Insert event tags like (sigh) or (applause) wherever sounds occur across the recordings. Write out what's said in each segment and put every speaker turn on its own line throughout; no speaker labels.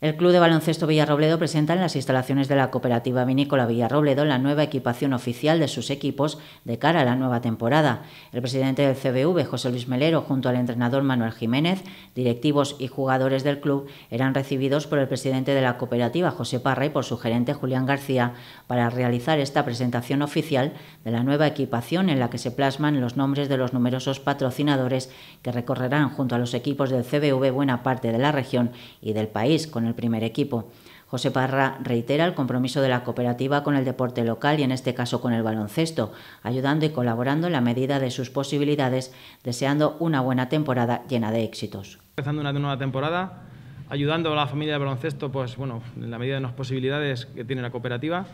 El Club de Baloncesto Villarrobledo presenta en las instalaciones de la Cooperativa Vinícola Villarrobledo la nueva equipación oficial de sus equipos de cara a la nueva temporada. El presidente del CBV, José Luis Melero, junto al entrenador Manuel Jiménez, directivos y jugadores del club, eran recibidos por el presidente de la cooperativa, José Parra, y por su gerente, Julián García, para realizar esta presentación oficial de la nueva equipación en la que se plasman los nombres de los numerosos patrocinadores que recorrerán junto a los equipos del CBV buena parte de la región y del país con el primer equipo. José Parra reitera el compromiso de la cooperativa con el deporte local y en este caso con el baloncesto, ayudando y colaborando en la medida de sus posibilidades, deseando una buena temporada llena de éxitos.
Empezando una nueva temporada, ayudando a la familia del baloncesto, pues bueno, en la medida de las posibilidades que tiene la cooperativa,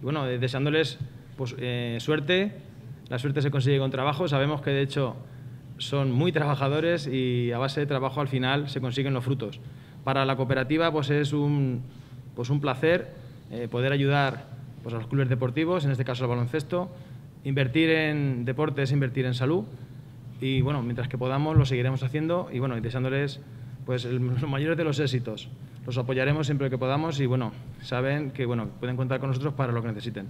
y bueno, deseándoles pues, eh, suerte. La suerte se consigue con trabajo. Sabemos que de hecho son muy trabajadores y a base de trabajo al final se consiguen los frutos. Para la cooperativa pues es un, pues un placer eh, poder ayudar pues, a los clubes deportivos, en este caso el baloncesto, invertir en deportes, invertir en salud y bueno, mientras que podamos lo seguiremos haciendo y bueno, deseándoles pues (laughs) los mayores de los éxitos. Los apoyaremos siempre que podamos y bueno, saben que bueno, pueden contar con nosotros para lo que necesiten.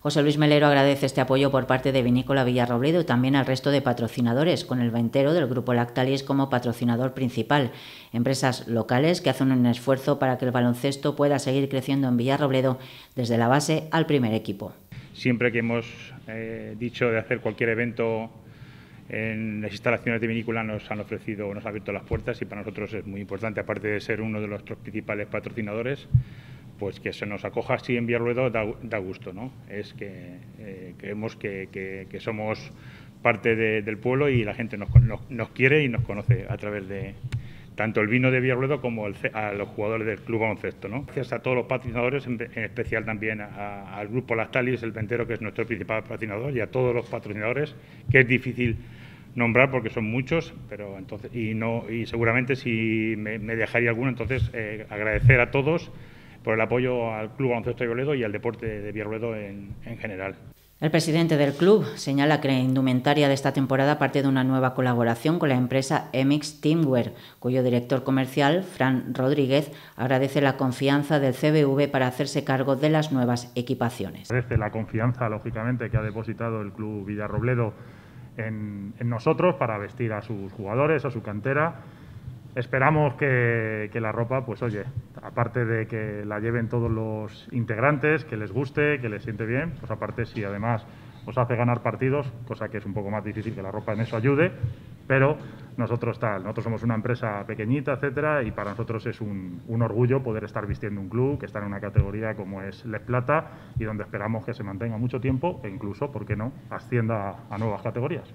José Luis Melero agradece este apoyo por parte de Vinícola Villarrobledo y también al resto de patrocinadores, con el Ventero del Grupo Lactalis como patrocinador principal. Empresas locales que hacen un esfuerzo para que el baloncesto pueda seguir creciendo en Villarrobledo desde la base al primer equipo.
Siempre que hemos eh, dicho de hacer cualquier evento en las instalaciones de Vinícola nos han ofrecido, nos han abierto las puertas y para nosotros es muy importante, aparte de ser uno de nuestros principales patrocinadores, pues que se nos acoja así en Villarruedo da, gusto, ¿no? Es que eh, creemos que, que, somos parte de, del pueblo y la gente nos, nos, nos, quiere y nos conoce a través de tanto el vino de Villarruedo como el, a los jugadores del Club Baloncesto, ¿no? Gracias a todos los patrocinadores, en, especial también a, al Grupo Lactalis, el Ventero, que es nuestro principal patrocinador, y a todos los patrocinadores, que es difícil nombrar porque son muchos, pero entonces y no y seguramente si me, me dejaría alguno, entonces eh, agradecer a todos por el apoyo al Club Baloncesto de Villarruedo y al deporte de en, en general.
El presidente del club señala que la indumentaria de esta temporada parte de una nueva colaboración con la empresa Emix Teamwear, cuyo director comercial, Fran Rodríguez, agradece la confianza del CBV para hacerse cargo de las nuevas equipaciones.
Agradece la confianza, lógicamente, que ha depositado el club Villarrobledo en, en nosotros para vestir a sus jugadores, a su cantera Esperamos que, la ropa, pues oye, aparte de que la lleven todos los integrantes, que les guste, que les siente bien, pues aparte si además os hace ganar partidos, cosa que es un poco más difícil que la ropa en eso ayude, pero nosotros tal, nosotros somos una empresa pequeñita, etcétera, y para nosotros es un, un, orgullo poder estar vistiendo un club que está en una categoría como es Les Plata y donde esperamos que se mantenga mucho tiempo e incluso, ¿por qué no?, ascienda a nuevas categorías.